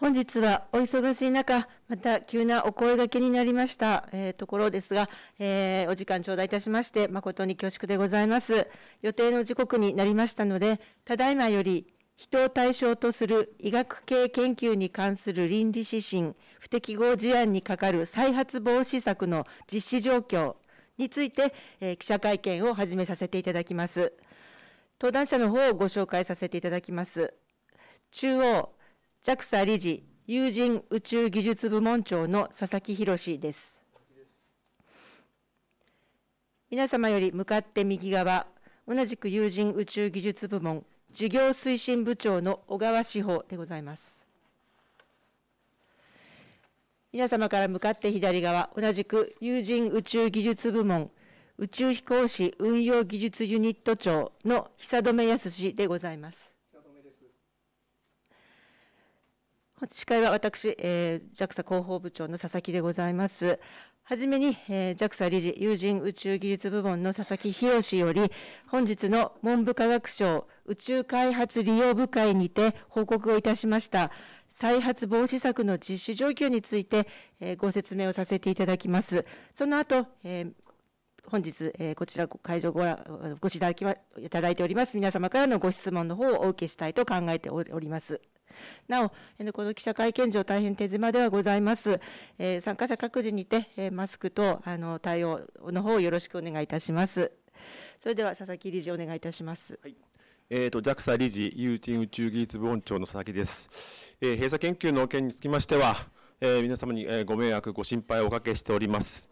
本日はお忙しい中、また急なお声がけになりました、えー、ところですが、えー、お時間頂戴いたしまして、誠に恐縮でございます。予定の時刻になりましたので、ただいまより、人を対象とする医学系研究に関する倫理指針、不適合事案にかかる再発防止策の実施状況について、えー、記者会見を始めさせていただきます。登壇者の方をご紹介させていただきます。中央 JAXA 理事有人宇宙技術部門長の佐々木博です。皆様より向かって右側、同じく有人宇宙技術部門事業推進部長の小川志保でございます。皆様から向かって左側、同じく有人宇宙技術部門宇宙飛行士運用技術ユニット長の久留康でございます。司会は私、えー、JAXA 広報部長の佐々木でございます。はじめに、えー、JAXA 理事、有人宇宙技術部門の佐々木博より、本日の文部科学省宇宙開発利用部会にて報告をいたしました、再発防止策の実施状況について、えー、ご説明をさせていただきます。その後、えー本日、えー、こちら会場ごご視いただいただいております皆様からのご質問の方をお受けしたいと考えております。なお、この記者会見場、大変手狭ではございます。え参加者各自にて、マスクとあの対応の方をよろしくお願いいたします。それでは佐々木理事、お願いいたします。はいえーと、JAXA 理事、有人宇宙技術部門長の佐々木です。えー、閉鎖研究の件につきましては、えー、皆様に、えー、ご迷惑、ご心配をおかけしております。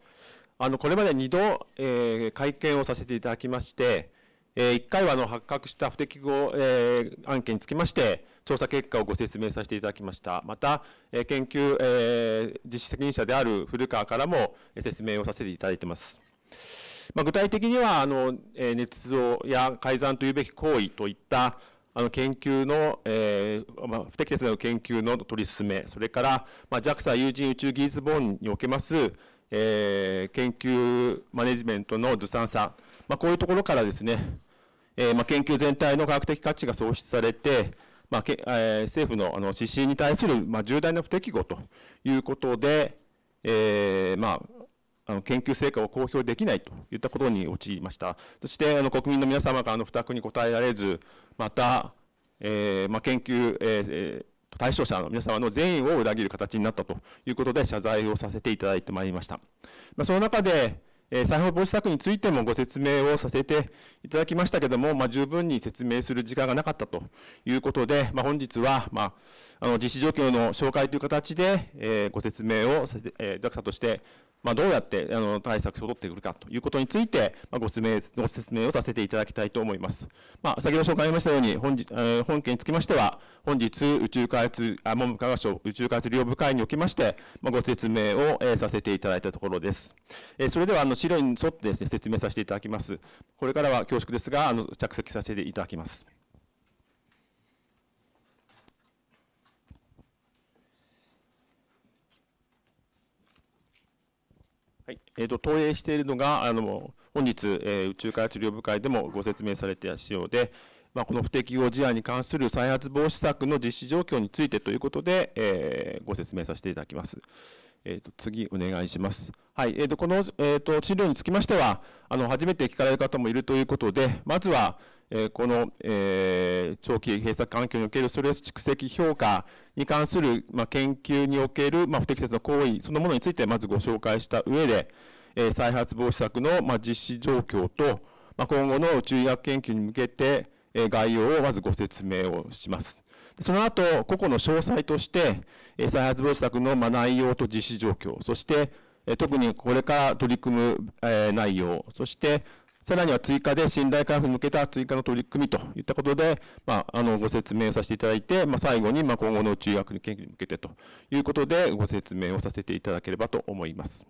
あのこれまで2度、えー、会見をさせていただきまして、えー、1回はあの発覚した不適合、えー、案件につきまして、調査結果をご説明させていただきました。また、え、研究、えー、実施責任者である古川からも説明をさせていただいています。まあ、具体的にはあの、え、捏造や改ざんというべき行為といったあの研究の、えーまあ、不適切な研究の取り進め、それから、まあ、JAXA 有人宇宙技術本におけます、えー、研究マネジメントのずさんさ、まあ、こういうところからですね、えーまあ、研究全体の科学的価値が喪失されて、まあけえー、政府のあの指針に対する、まあ、重大な不適合ということで、えーまあ、あの研究成果を公表できないといったことに陥りました。そしてあの国民の皆様からの負託に応えられず、また、えーまあ、研究、えー、対象者の皆様の善意を裏切る形になったということで謝罪をさせていただいてまいりました。まあ、その中で、え再発防止策についてもご説明をさせていただきましたけれども、まあ、十分に説明する時間がなかったということで、まあ、本日は、まあ、あの実施状況の紹介という形で、え、ご説明をさせて、えー、JAXA としてまあ、どうやってあの対策を取ってくるかということについて、まあ、ご説明ご説明をさせていただきたいと思います。まあ、先ほど紹介ありましたように、本日えー、本件につきましては、本日、宇宙開発、あ文部科学省宇宙開発利用部会におきまして、まあ、ご説明を、えー、させていただいたところです。えー、それではあの資料に沿ってです、ね、説明させていただきます。これからは恐縮ですが、あの着席させていただきます。はい、えーと、投影しているのが、あの本日、えー、宇宙開発領部会でもご説明されている仕様で、まあ、この不適合事案に関する再発防止策の実施状況についてということで、えー、ご説明させていただきます。えーと、次、お願いします。はいえーと、この、えーと、治療につきましてはあの、初めて聞かれる方もいるということで、まずは、えこの、え、長期閉鎖環境におけるストレス蓄積評価に関する、ま、研究における、ま、不適切な行為そのものについてまずご紹介した上で、え、再発防止策の、ま、実施状況と、ま、今後の宇宙医学研究に向けて、え、概要をまずご説明をします。その後、個々の詳細として、再発防止策の、内容と実施状況、そして、特にこれから取り組む、内容、そしてさらには追加で信頼回復に向けた追加の取り組みといったことで、まあ、あのご説明させていただいて、まあ、最後にまあ今後の宇宙学研究に向けてということでご説明をさせていただければと思います。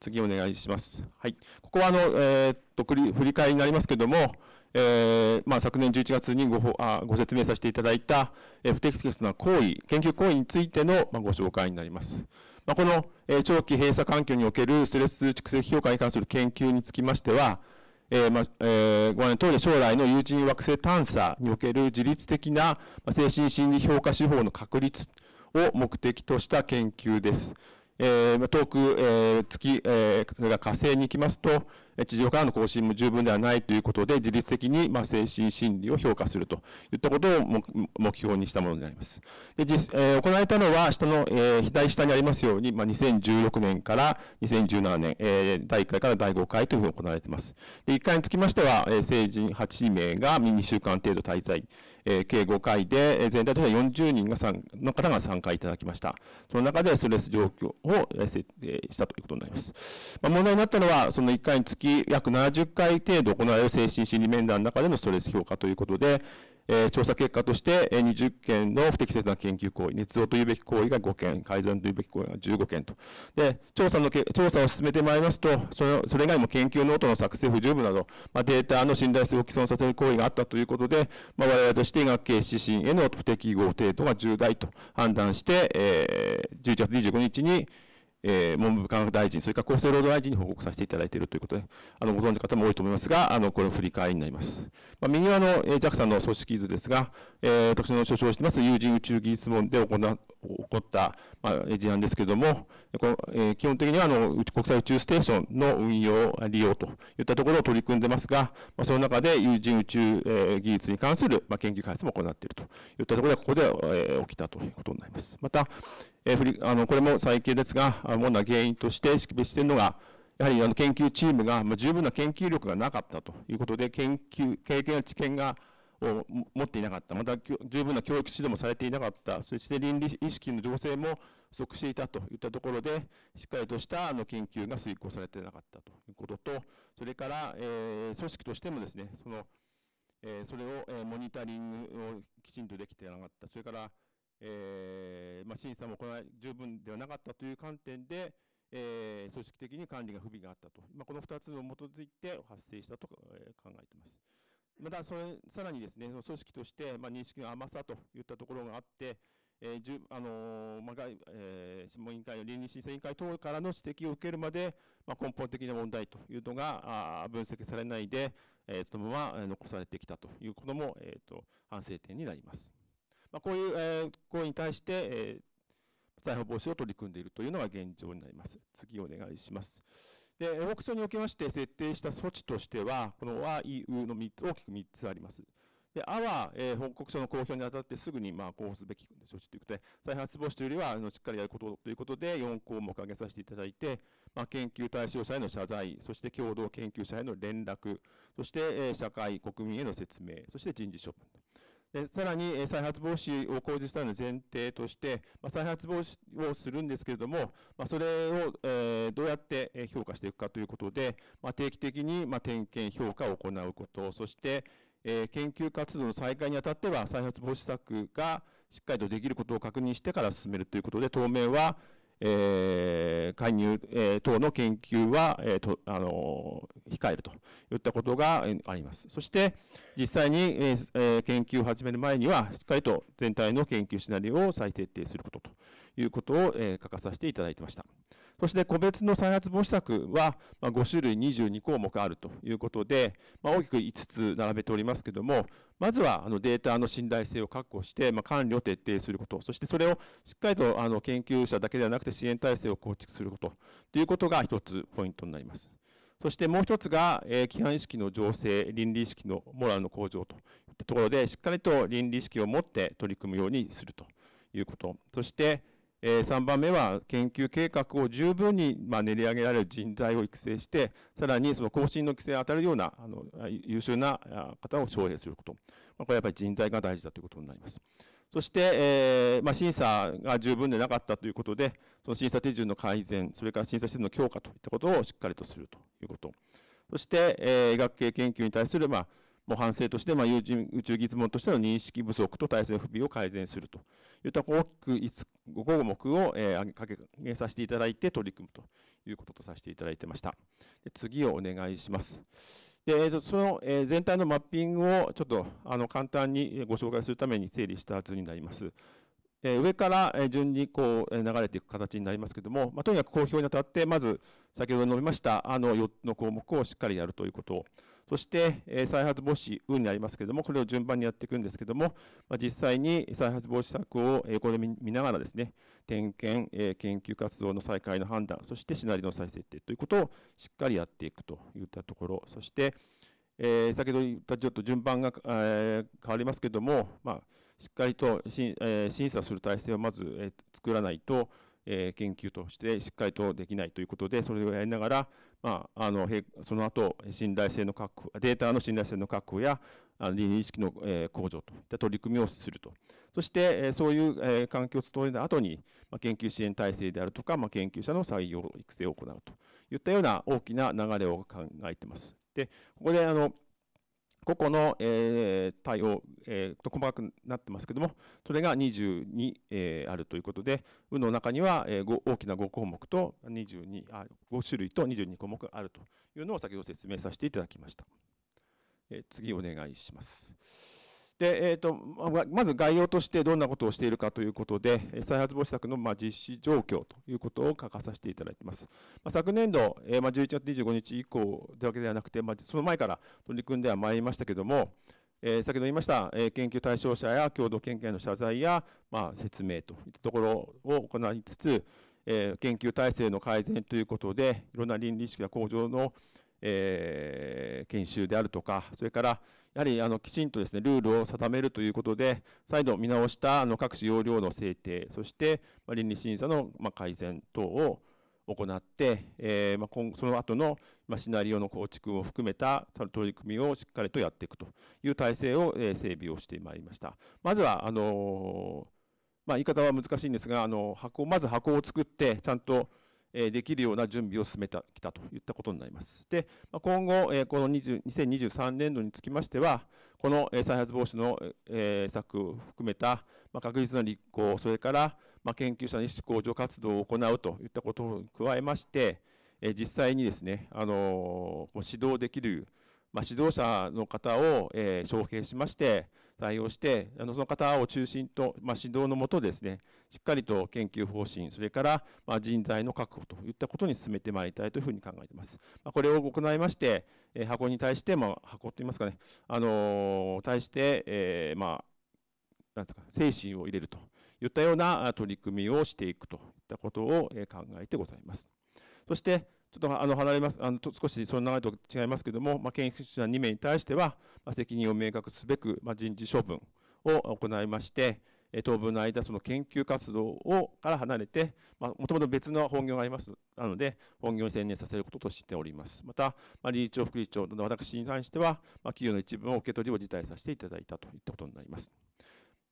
次お願いします。はい、ここはあの、えー、と振り返りになりますけども、えーまあ、昨年11月にごあご説明させていただいた、え、不適切な行為、研究行為についての、ま、ご紹介になります。ま、この、え、長期閉鎖環境におけるストレス蓄積評価に関する研究につきましては、えーまえー、ご案内通り将来の有人惑星探査における自律的な精神心理評価手法の確立を目的とした研究です。えー、遠く、えー、月、えー、それが火星に行きますと、地上からの更新も十分ではないということで、自律的に、ま、精神心理を評価するといったことを目標にしたものになります。で実えー、行われたのは、下の、えー、左下にありますように、まあ、2016年から2017年、えー、第1回から第5回というふうに行われています。で1回につきましては、え、成人8名が2週間程度滞在、えー、計5回で、全体としては40人がの方が参加いただきました。その中でストレス状況を設定したということになります。まあ、問題になったのは、その1回につき約70回程度行われる精神心理面談の中でのストレス評価ということで、えー、調査結果として、えー、20件の不適切な研究行為、捏造というべき行為が5件、改ざんというべき行為が15件と。で、調査のけ調査を進めてまいりますと、それそれ以外も研究ノートの作成不十分など、まあ、データの信頼性を毀損させる行為があったということで、まあ、我々として医学系指針への不適合程度が重大と判断して、えー、11月25日に、えー、文部科学大臣、それから厚生労働大臣に報告させていただいているということで、あのご存知の方も多いと思いますが、あのこれを振り返りになります。まあ、右側の、えー、JAXA の組織図ですが、えー、私の所長しています有人宇宙技術門で行起こった、まあ、事案ですけれども、このえー、基本的にはあの国際宇宙ステーションの運用、利用といったところを取り組んでますが、まあ、その中で有人宇宙、えー、技術に関する、まあ、研究開発も行っているといったところで、ここで、えー、起きたということになります。また、えー、あのこれも最近ですが、主な原因として識別しているのが、やはりあの研究チームが、十分な研究力がなかったということで、研究、経験や知見がを持っていなかった、また十分な教育指導もされていなかった、そして倫理意識の醸成も不足していたといったところで、しっかりとしたあの研究が遂行されていなかったということと、それから、えー、組織としてもですね、そのえ、それを、え、モニタリングをきちんとできていなかった、それから、えーまあ、審査も行い十分ではなかったという観点で、えー、組織的に管理が不備があったと、まあ、この2つを基づいて発生したと、考えています。またそれ、さらにですね、組織として、まあ、認識の甘さといったところがあって、えーじゅあのーまあえー、諮問委員会の倫理審査委員会等からの指摘を受けるまで、まあ、根本的な問題というのがあ分析されないで、えー、そのまま残されてきたということも、えーと反省点になります。まあ、こういう、えー、行為に対して、えー、財宝防止を取り組んでいるというのが現状になります。次お願いします。で、報告書におきまして設定した措置としては、この和、い、うの3つ、大きく3つあります。で、あは、えー、報告書の公表にあたってすぐに、まあ、交付すべき措置ということで、再発防止というよりは、あのしっかりやることということで、4項目挙げさせていただいて、まあ、研究対象者への謝罪、そして共同研究者への連絡、そして、えー、社会、国民への説明、そして人事処分。でさらに再発防止を講じたの前提として、ま、再発防止をするんですけれども、ま、それを、え、どうやって評価していくかということで、ま、定期的に、ま、点検評価を行うこと、そして、え、研究活動の再開にあたっては再発防止策がしっかりとできることを確認してから進めるということで、当面は、え介入、え、等の研究は、えとあの、控えるといったことがあります。そして、実際に、え、研究を始める前には、しっかりと全体の研究シナリオを再徹底することということを、えー、書かさせていただいてました。そして個別の再発防止策は、5種類22項目あるということで、まあ、大きく5つ並べておりますけれども、まずはあのデータの信頼性を確保して、まあ、管理を徹底すること、そしてそれをしっかりとあの研究者だけではなくて支援体制を構築することということが一つポイントになります。そしてもう一つが、えー、規範意識の醸成、倫理意識のモラルの向上といったところで、しっかりと倫理意識を持って取り組むようにするということ。そして、えー、3番目は研究計画を十分に、まあ、練り上げられる人材を育成して、さらにその更新の規制に当たるようなあの優秀な方を招聘すること。ま、これはやっぱり人材が大事だということになります。そして、えーまあ、審査が十分でなかったということで、その審査手順の改善、それから審査施設の強化といったことをしっかりとするということ。そして、えー、医学系研究に対する、まあ、模範性として、まあ、有人宇宙技術問としての認識不足と体制不備を改善するといった大きく5項目を、えー、挙げさせていただいて取り組むということとさせていただいてました。で次をお願いします。でえー、とその、えー、全体のマッピングをちょっとあの簡単にご紹介するために整理した図になります。えー、上から順にこう流れていく形になりますけれども、まあ、とにかく公表にあたって、まず先ほど述べましたあの4つの項目をしっかりやるということそして、え再発防止運になりますけれども、これを順番にやっていくんですけれども、ま実際に再発防止策を、えこれ見ながらですね、点検、え研究活動の再開の判断、そしてシナリオの再設定ということをしっかりやっていくといったところ、そして、えー、先ほど言ったちょっと順番が、え、変わりますけれども、まあ、しっかりとし、え、審査する体制をまず、え、作らないと、え、研究としてしっかりとできないということで、それをやりながら、まあ、あのその後信頼性の確保、データの信頼性の確保や、倫理意識の、向上といった取り組みをすると。そして、そういう、環境を整えた後に、ま、研究支援体制であるとか、ま、研究者の採用、育成を行うといったような大きな流れを考えています。で、ここであの個々の、えー、対応、えー、と細かくなってますけども、それが22、えー、あるということで、運の中には、えー、大きな5項目と22あ、5種類と22項目あるというのを先ほど説明させていただきました。えー、次お願いします。で、えーと、まず概要としてどんなことをしているかということで、再発防止策の実施状況ということを書かさせていただいています。昨年度、えま11月25日以降というわけではなくて、その前から取り組んではまいりましたけれども、先ほど言いました、研究対象者や共同研究への謝罪や、ま説明といったところを行いつつ、研究体制の改善ということで、いろんな倫理意識や向上の、研修であるとか、それからやはりあのきちんとですねルールを定めるということで、再度見直したあの各種要領の制定、そしてま倫理審査のま改善等を行って、えー、ま今その後のまシナリオの構築を含めた取り組みをしっかりとやっていくという体制を、え整備をしてまいりました。まずはあのまあ、言い方は難しいんですが、あの箱まず箱を作って、ちゃんとできるような準備を進めてきたといったことになります。で、今後、この2023年度につきましては、この再発防止の策を含めた確実な立候補、それから研究者の意識向上活動を行うといったことを加えまして、実際にですね、あの指導できる、ま指導者の方を招聘しまして、対応して、あのその方を中心と、まあ、指導のもとですね、しっかりと研究方針、それから、ま、人材の確保といったことに進めてまいりたいというふうに考えています。ま、これを行いまして、え箱に対して、まあ、箱といいますかね、あの、対して、え、まあ、なんですか、精神を入れるといったような取り組みをしていくといったことを考えてございます。そして、ちょっとあの離れます、あの少しその流れと違いますけれども、まあ、研究者2名に対しては、まあ、責任を明確すべく、まあ、人事処分を行いまして、当分の間、その研究活動をから離れて、もともと別の本業がありますなので、本業に専念させることとしております。また、まあ、理事長、副理事長の私に関しては、まあ、企業の一部の受け取りを辞退させていただいたといったことになります。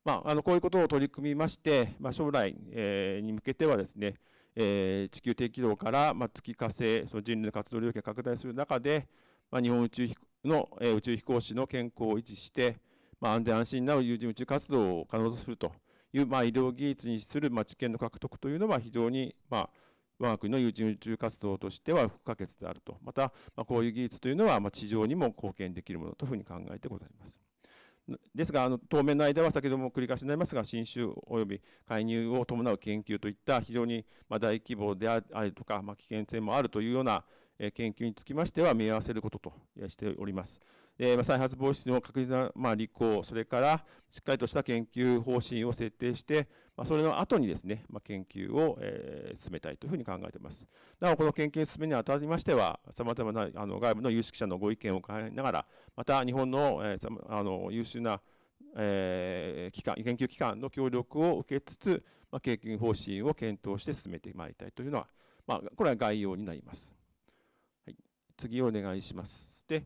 まあ、あのこういうことを取り組みまして、まあ、将来、えー、に向けてはですね、えー、地球低軌道から、まあ、月火星その人類の活動領域が拡大する中で、まあ、日本宇宙の、えー、宇宙飛行士の健康を維持して、まあ、安全安心な有人宇宙活動を可能とするという、まあ、医療技術にする、まあ、知見の獲得というのは非常に、まあ、我が国の有人宇宙活動としては不可欠であると。また、まあ、こういう技術というのは、まあ、地上にも貢献できるものというふうに考えてございます。ですが、あの当面の間は先ほども繰り返しになりますが、新種及び介入を伴う研究といった非常にま大規模であるとか、ま、危険性もあるというような研究につきましては見合わせることとしております。えー、再発防止の確実な、ま、履行、それからしっかりとした研究方針を設定して、ま、それの後にですね、ま、研究を、え、進めたいというふうに考えています。なお、この研究進めにあたりましては、さまざまなあの外部の有識者のご意見を伺いながら、また日本の,、え、あの優秀な、えー、機関研究機関の協力を受けつつ、まあ、研究方針を検討して進めてまいりたいというのは、まあ、これは概要になります。次お願いします。で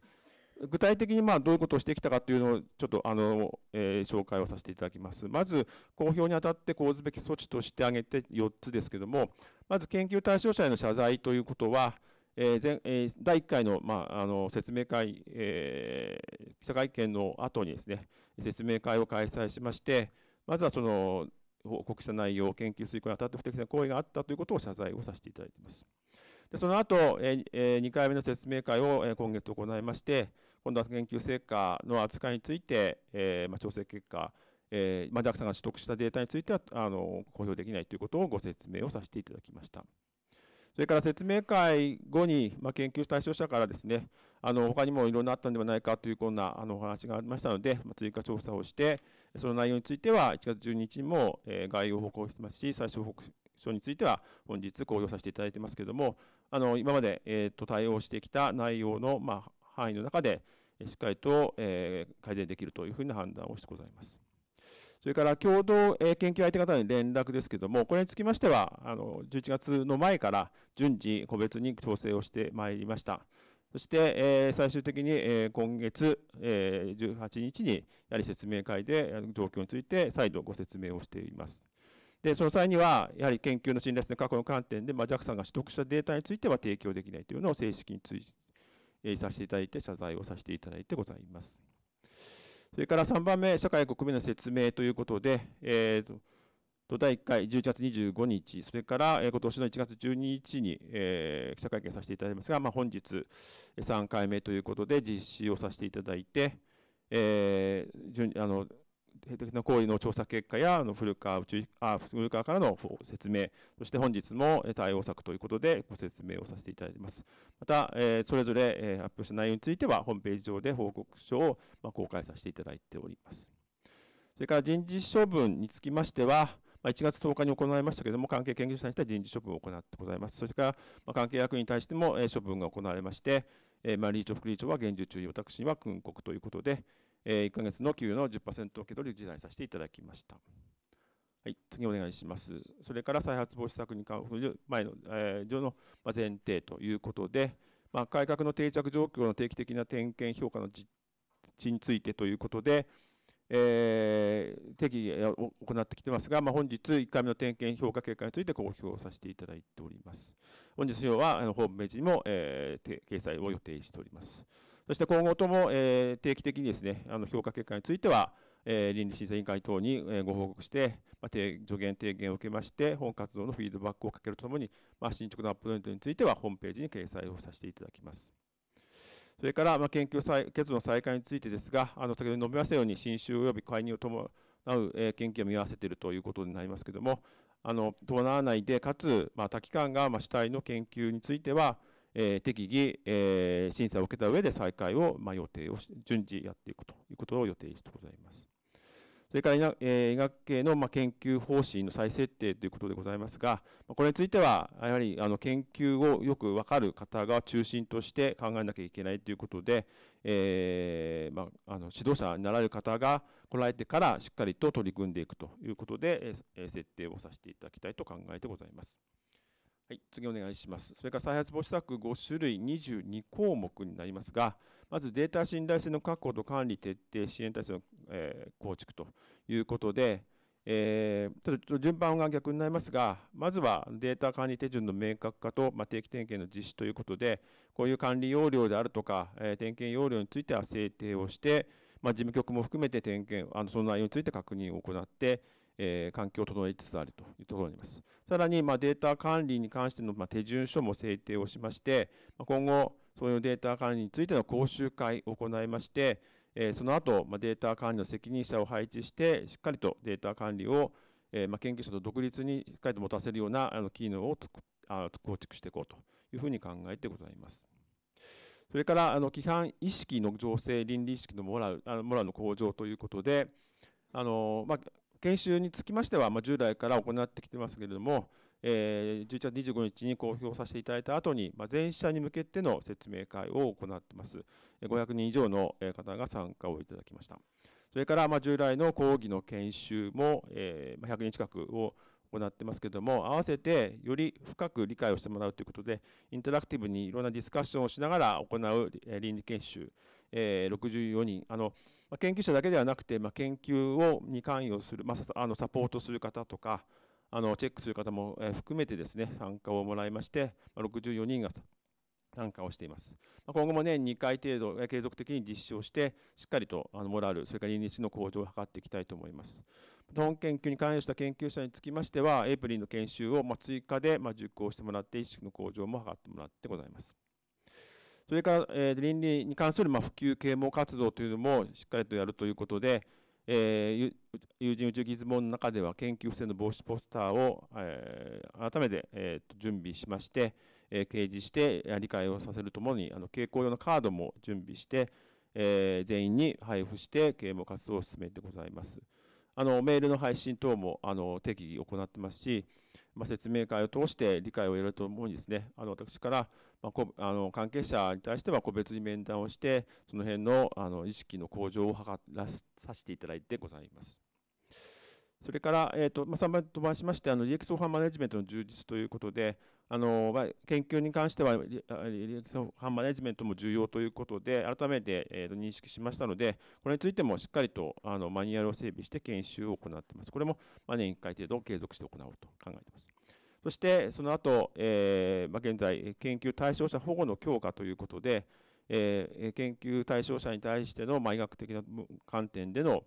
具体的にまあどういうことをしてきたかというのをちょっとあの、えー、紹介をさせていただきます。まず、公表にあたって講ずべき措置として挙げて4つですけども、まず研究対象者への謝罪ということは、えー前えー、第1回の,、まあ、あの説明会、えー、記者会見の後にですね、説明会を開催しまして、まずはその報告した内容、研究遂行にあたって不適切な行為があったということを謝罪をさせていただいています。でその後、えー、2回目の説明会を今月行いまして、今度は研究成果の扱いについて、えーまあ、調整結果、えーまあ、JAXA が取得したデータについてはあの公表できないということをご説明をさせていただきました。それから説明会後に、まあ、研究対象者からですね、あの他にもいろんなあったんではないかというようなあのお話がありましたので、まあ、追加調査をして、その内容については1月12日にも、えー、概要を報告してますし、最終報告書については本日公表させていただいてますけれども、あの今まで、えー、と対応してきた内容の、まあ、範囲の中で、しっかりと、えー、改善できるというふうな判断をしてございます。それから共同研究相手方に連絡ですけれども、これにつきましては、あの11月の前から順次、個別に調整をしてまいりました。そして、え、最終的に、え、今月、えー、18日にやはり説明会で状況について再度ご説明をしています。でその際には、やはり研究の信頼性の確保の観点で、まあ、JAXA が取得したデータについては提供できないというのを正式に追させていただいて、謝罪をさせていただいてございます。それから3番目、社会国民の説明ということで、えーと第1回11月25日、それから、えー、今年の1月12日に、えー、記者会見させていただきますが、まあ、本日3回目ということで実施をさせていただいて、えー、あの兵的な行為の調査結果やあの古川宇宙あ古川からの説明、そして本日も対応策ということでご説明をさせていただいています。また、え、それぞれ、え、発表した内容については、ホームページ上で報告書を、ま、公開させていただいております。それから人事処分につきましては、ま、1月10日に行いましたけれども、関係研究者に対しては人事処分を行ってございます。それから、ま、関係役員に対しても、え、処分が行われまして、えまあ、理事長、副理事長は厳重注意、私には訓告ということで、え1ヶ月の給与の10%受け取りを辞退させていただきました。はい、次お願いします。それから再発防止策に関する前の、えー、上の前提ということで、まあ、改革の定着状況の定期的な点検評価の実地についてということで、えー、適宜行ってきてますが、まあ、本日1回目の点検評価結果について公表させていただいております。本日の日はあのホームページにも、えー、掲載を予定しております。そして今後とも、えー、定期的にですね、あの評価結果については、えー、倫理審査委員会等に、え、ご報告して、まあ、助言、提言を受けまして、本活動のフィードバックをかけるとともに、まあ、進捗のアップデートについては、ホームページに掲載をさせていただきます。それから、ま、研究再結論再開についてですが、あの先ほど述べましたように、新種及び介入を伴う、え、研究を見合わせているということになりますけれども、あの伴わないで、かつ、まあ、多機関が、ま、主体の研究については、えー、適宜、えー、審査を受けた上で再開を、まあ、予定を、順次やっていくということを予定してございます。それから医学,、系の、ま、研究方針の再設定ということでございますが、これについては、やはりあの研究をよく分かる方が中心として考えなきゃいけないということで、えーまあ、あの指導者になられる方が来られてからしっかりと取り組んでいくということで、え、設定をさせていただきたいと考えてございます。はい、次お願いします。それから再発防止策5種類22項目になりますが、まずデータ信頼性の確保と管理徹底支援体制の、えー、構築ということで、えー、ちょっと順番が逆になりますが、まずはデータ管理手順の明確化と、まあ、定期点検の実施ということで、こういう管理要領であるとか、えー、点検要領については制定をして、まあ、事務局も含めて点検、あのその内容について確認を行って、えー、環境を整えつつあるというところになります。さらに、まあ、データ管理に関しての、まあ、手順書も制定をしまして、まあ、今後、そういうデータ管理についての講習会を行いまして、えー、その後、まあ、データ管理の責任者を配置して、しっかりとデータ管理を、えーまあ、研究者と独立にしっかりと持たせるようなあの機能をつくあ構築していこうというふうに考えてございます。それからあの規範意識の醸成、倫理意識のモラルあのモラルの向上ということで、あのまあ、研修につきましては、まあ、従来から行ってきてますけれども、えー、11月25日に公表させていただいた後に、まあ、全社に向けての説明会を行っています。500人以上の方が参加をいただきました。それから、まあ、従来の講義の研修も、えー、100人近くを行ってますけれども、合わせてより深く理解をしてもらうということで、インタラクティブにいろんなディスカッションをしながら行う倫理研修、えー、64人、あのまあ、研究者だけではなくて、まあ、研究をに関与する、まあ、あのサポートする方とか、あのチェックする方も、含めてですね、参加をもらいまして、まあ、64人が参加をしています。今後も年、ね、2回程度、継続的に実施をして、しっかりとモラル、それから倫理の向上を図っていきたいと思います。本研究に関与した研究者につきましては、エイプリンの研修を追加で受講してもらって、意識の向上も図ってもらってございます。それから、えー、倫理に関するまあ普及啓蒙活動というのもしっかりとやるということで、えー、友人宇宙技術本の中では研究不正の防止ポスターを、えー、改めて、えー、と準備しまして、えー、掲示して理解をさせるともにあの傾向用のカードも準備して、えー、全員に配布して啓蒙活動を進めてございます。あのメールの配信等もあの適宜行ってますし、まあ、説明会を通して理解を得ると思うにですね、あの私から、まあ、あの関係者に対しては個別に面談をして、その辺のあの意識の向上を図らさせていただいてございます。それから、えーとまあ、3番飛ばしまして、あの利益相反マネジメントの充実ということで、あのまあ、研究に関しては利益相反マネジメントも重要ということで、改めて、えー、と認識しましたので、これについてもしっかりとあのマニュアルを整備して研修を行っています。これも、まあ、年1回程度継続して行おうと考えています。そして、その後、えーまあ、現在、研究対象者保護の強化ということで、えー、研究対象者に対しての、まあ、医学的な観点での、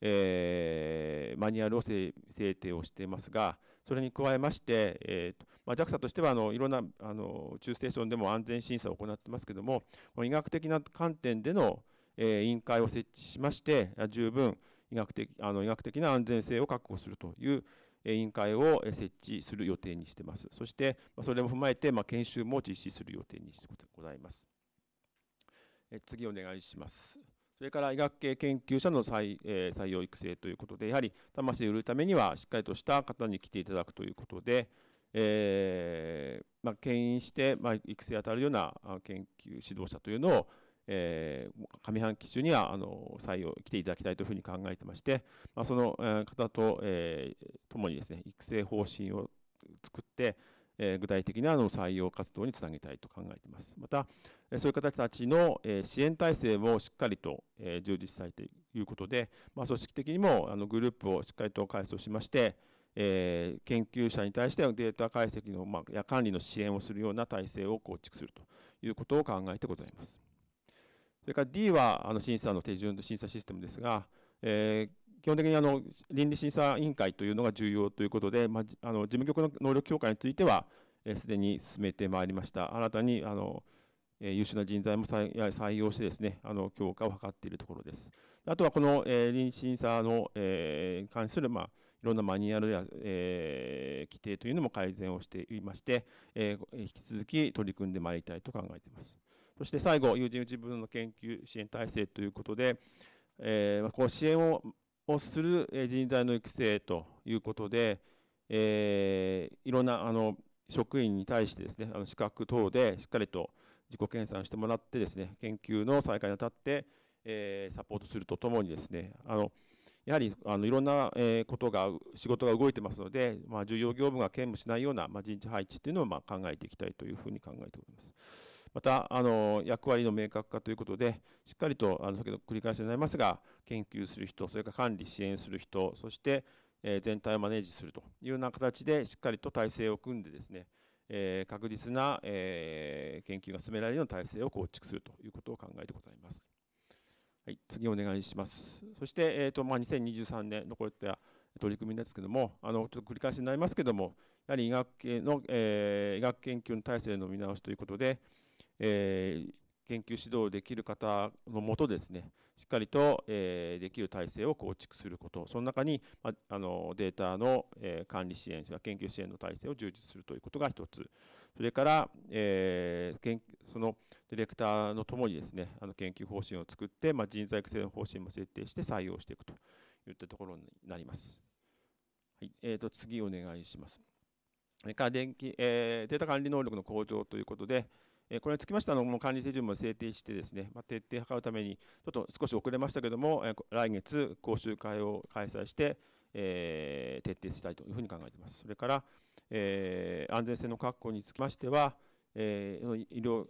えー、マニュアルを制定をしていますが、それに加えまして、えーまあ、JAXA としてはあのいろんなあの宇宙ステーションでも安全審査を行っていますけれども、医学的な観点での、えー、委員会を設置しまして、十分医学的あの医学的な安全性を確保するという委員会を設置する予定にしています。そして、それも踏まえて、ま、研修も実施する予定にしてございます。次お願いします。それから医学系研究者の採,、えー、採用育成ということで、やはり魂を売るためにはしっかりとした方に来ていただくということで、えーまあ、牽引して、まあ、育成に当たるような研究指導者というのを、えー、上半期中にはあの採用来ていただきたいというふうに考えてまして、まあ、その方と、えー、共にですね育成方針を作って、え具体的なの採用活動につなげたいと考えています。また、そういう方たちの支援体制もしっかりと充実したいということで、まあ、組織的にもあのグループをしっかりと改装しまして、えー、研究者に対してはデータ解析の、まあ、や管理の支援をするような体制を構築するということを考えてございます。それから D はあの審査の手順、審査システムですが、えー、基本的にあの倫理審査委員会というのが重要ということで、まあ、あの事務局の能力強化については、す、で、に進めてまいりました。新たにあの優秀な人材も採用してですね、あの強化を図っているところです。あとはこの、えー、倫理審査の、えー、関する、まあ、いろんなマニュアルや、えー、規定というのも改善をしていまして、えー、引き続き取り組んでまいりたいと考えています。そして最後、友人内部の研究支援体制ということで、えー、こう支援をする人材の育成ということで、えー、いろんなあの職員に対してですね、あの資格等でしっかりと自己研鑽してもらってですね、研究の再開にあたって、えー、サポートするとともにですね、あのやはりあのいろんなことが、仕事が動いてますので、まあ、重要業務が兼務しないような、まあ、人事配置というのをまあ考えていきたいというふうに考えております。また、あの役割の明確化ということで、しっかりと、あの先ほど繰り返しになりますが、研究する人、それから管理、支援する人、そして、全体をマネージするというような形で、しっかりと体制を組んでですね、え、確実な、え、研究が進められるような体制を構築するということを考えてございます。はい、次お願いします。そして、えーとまあ、2023年残った取り組みですけれども、あのちょっと繰り返しになりますけれども、やはり医学系の、えー、医学研究の体制の見直しということで、えー、研究指導できる方のもとですね、しっかりと、え、できる体制を構築すること、その中に、まあのデータの、え、管理支援、研究支援の体制を充実するということが一つ、それから、えー、そのディレクターのともにですね、あの研究方針を作って、まあ、人材育成の方針も設定して採用していくといったところになります。はいえー、と次お願いします。それから電気、えー、データ管理能力の向上ということで、これにつきましては、もう管理手順も制定してですね、ま、徹底を図るために、ちょっと少し遅れましたけれども、来月、講習会を開催して、えー、徹底したいというふうに考えています。それから、えー、安全性の確保につきましては、えー、医療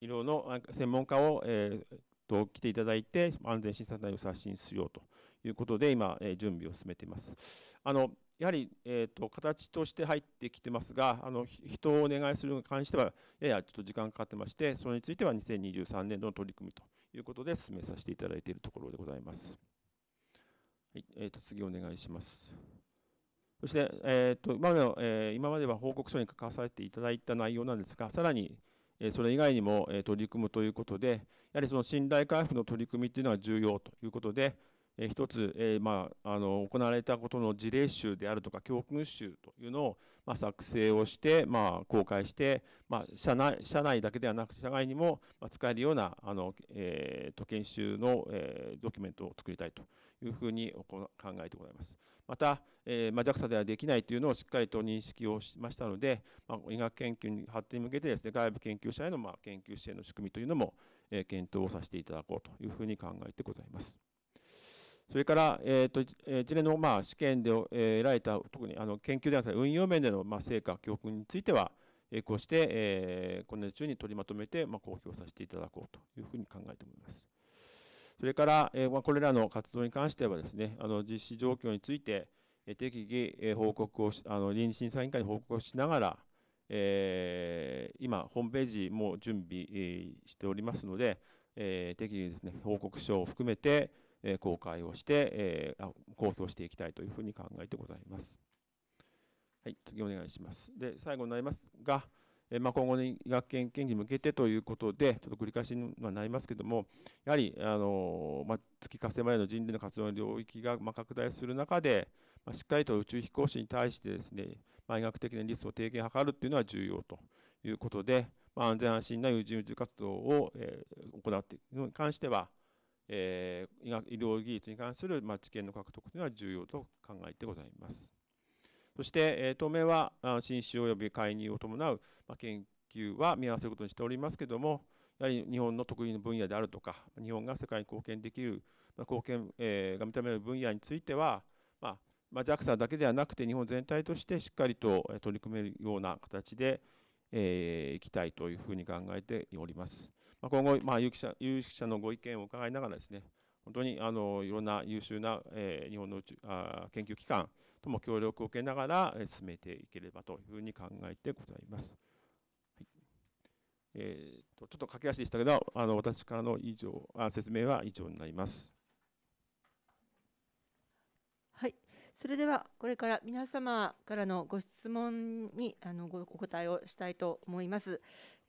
医療の専門家を、えー、と来ていただいて、安全審査内を刷新しようということで、今、え、準備を進めています。あのやはり、えーと、形として入ってきてますが、あの人をお願いするに関しては、ややちょっと時間かかってまして、それについては2023年度の取り組みということで進めさせていただいているところでございます。はいえーと、次お願いします。そして、えーと今までのえー、今までは報告書に書かされていただいた内容なんですが、さらにそれ以外にも取り組むということで、やはりその信頼回復の取り組みというのが重要ということで、え一つ、えーまあ、あの行われたことの事例集であるとか教訓集というのを、まあ、作成をして、まあ、公開して、まあ、社内社内だけではなく社外にも使えるようなあの、えー、と研修の、えー、ドキュメントを作りたいというふうに考えてございます。また、えーまあ、JAXA ではできないというのをしっかりと認識をしましたので、まあ、医学研究に発展に向けてですね外部研究者への、まあ、研究支援の仕組みというのも、えー、検討をさせていただこうというふうに考えてございます。それから、えーと、一連の、まあ、試験で、得られた、特にあの研究ではなくて運用面での、まあ、成果、教訓については、こうして、えー、今年中に取りまとめて、まあ、公表させていただこうというふうに考えております。それから、えーまあ、これらの活動に関してはですね、あの実施状況について、えー、適宜、え、報告をし、あの臨時審査委員会に報告をしながら、えー、今、ホームページも準備、しておりますので、えー、適宜ですね、報告書を含めて、え公開をして、え公表していきたいというふうに考えてございます。はい、次お願いします。で、最後になりますが、えまあ、今後の医学研究に向けてということで、ちょっと繰り返しにはなりますけども、やはりあの、まあ、月火星までの人類の活動の領域がま拡大する中で、まあ、しっかりと宇宙飛行士に対してですね、まあ、医学的なリスクを低減を図るというのは重要ということで、まあ、安全安心な有人宇宙活動を、え行っていくのに関しては、えー、医学医療技術に関する、ま、知見の獲得というのは重要と考えてございます。そして、え、当面は新種及び介入を伴う、ま、研究は見合わせることにしておりますけども、やはり日本の得意の分野であるとか、日本が世界に貢献できる、ま、貢献、え、が認められる分野については、まあまあ、JAXA だけではなくて、日本全体としてしっかりと取り組めるような形で、えー、いきたいというふうに考えております。まあ、今後、まあ、有識者有識者のご意見を伺いながらですね、本当にあのいろんな優秀な、えー、日本の宇宙あ研究機関とも協力を受けながら、えー、進めていければというふうに考えてございます。はいえーと、ちょっと駆け足でしたけど、あの私からの以上あ説明は以上になります。はいそれではこれから皆様からのご質問にあのごお答えをしたいと思います。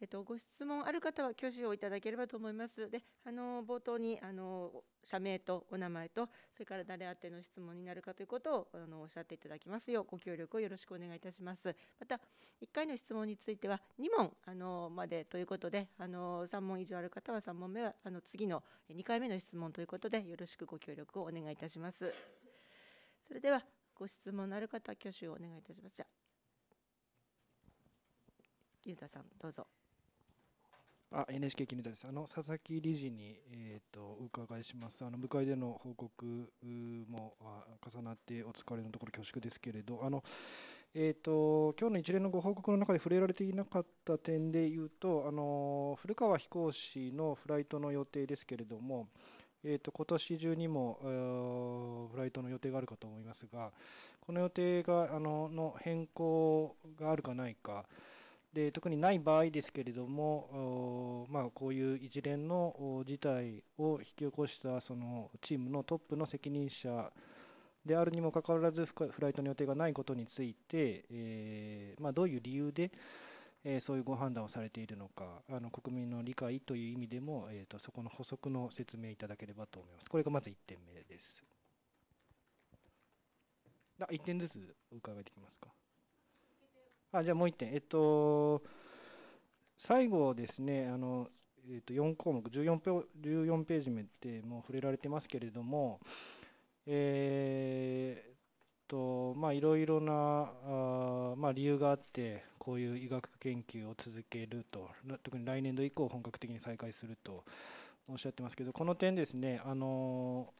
えっと、ご質問ある方は挙手をいただければと思います。で、あの冒頭にあの社名とお名前と、それから誰宛ての質問になるかということをあのおっしゃっていただきますようご協力をよろしくお願いいたします。また、1回の質問については2問あのまでということで、あの3問以上ある方は3問目はあの次の2回目の質問ということで、よろしくご協力をお願いいたします。それではご質問のある方挙手をお願いいたしますじゃ田さんどうぞあ NHK 絹田です。あの佐々木理事に、えーと、お伺いします。あの部会での報告も重なってお疲れのところ恐縮ですけれど。あのえーと、今日の一連のご報告の中で触れられていなかった点でいうとあの古川飛行士のフライトの予定ですけれども、えーと、今年中にもフライトの予定があるかと思いますが、この予定があのの変更があるかないか、で特にない場合ですけれども、まあ、こういう一連の事態を引き起こしたそのチームのトップの責任者であるにもかかわらず、フライトの予定がないことについて、えーまあ、どういう理由で、えー、そういうご判断をされているのか、あの国民の理解という意味でも、えーと、そこの補足の説明いただければと思います。これがまず1点目です。あ1点ずつ伺えてきますか。あじゃあもう1点。えっと、最後ですね、あのえー、と4項目14ペ、14ページ目ってもう触れられてますけれども、えー、とまあいろいろなあ、まあ、理由があってこういう医学研究を続けると特に来年度以降本格的に再開するとおっしゃってますけどこの点ですねあの、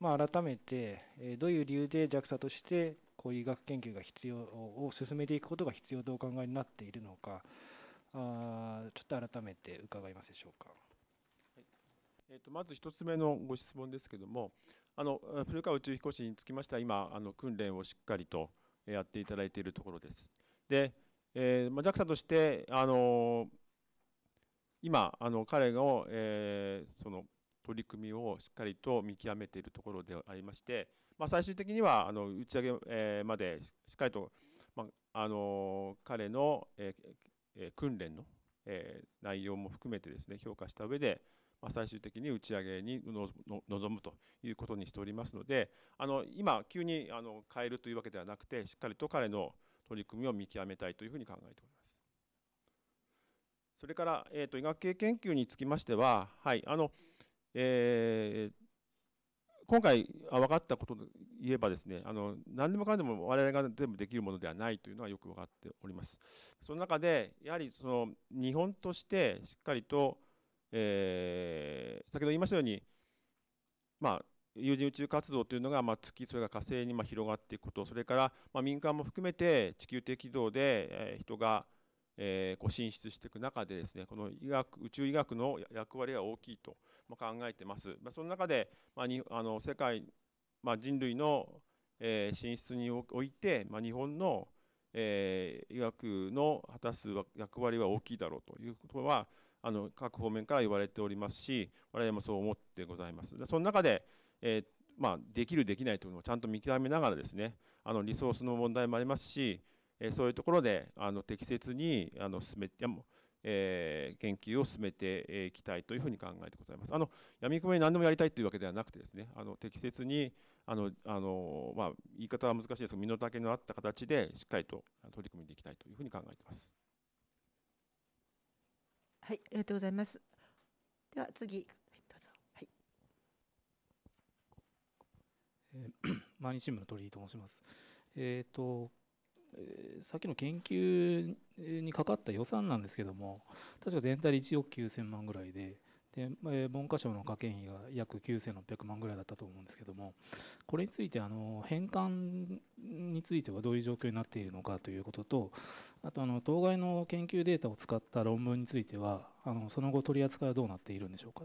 まあ、改めて、どういう理由で JAXA としてこういう医学研究が必要を進めていくことが必要とお考えになっているのかあちょっと改めて伺いますでしょうか。えー、とまず1つ目のご質問ですけども、あの古川宇宙飛行士につきましては、今、あの訓練をしっかりとやっていただいているところです。で、えーま、JAXA として、あの今、あの彼の、えー、その取り組みをしっかりと見極めているところでありまして、まあ、最終的にはあの打ち上げ、までしっかりと、まあ、あの彼の、えー、訓練の、えー、内容も含めてですね評価した上で、まあ、最終的に打ち上げに臨むということにしておりますのであの今急にあの変えるというわけではなくてしっかりと彼の取り組みを見極めたいというふうに考えております。それから、えーと、医学系研究につきましては、はいあのえー、今回分かったことで言えばですねあの何でもかんでも我々が全部できるものではないというのはよく分かっております。その中でやはりその日本としてしっかりと、えー、先ほど言いましたようにまあ有人宇宙活動というのが、まあ、月それが火星にま広がっていくことそれから、ま、民間も含めて地球的軌道で、え人が、えこう進出していく中でですねこの医学宇宙医学の役割が大きいと。考えてます。まあ、その中で、まあ、にあの世界、まあ、人類の、えー、進出において、まあ、日本の、えー、医学の果たす役割は大きいだろうということはあの各方面から言われておりますし我々もそう思ってございます。その中で、えーまあ、できるできないというのをちゃんと見極めながらですねあのリソースの問題もありますし、え、そういうところであの適切にあの進めてえー、研究を進めていきたいというふうに考えてございます。あの闇雲に何でもやりたいというわけではなくてですね、あの適切にあのあの、まあ、言い方は難しいですが、身の丈のあった形でしっかりと取り組んでいきたいというふうに考えています。はい、ありがとうございます。では次、どうぞ。はい。えー、毎日新聞の鳥居と申します。えっ、ー、とえー、さっきの研究にかかった予算なんですけども確か全体で1億9000万ぐらいでで、えー、文科省の科研費が約9600万ぐらいだったと思うんですけどもこれについてあの返還についてはどういう状況になっているのかということとあとあの当該の研究データを使った論文についてはあのその後取り扱いはどうなっているんでしょうか？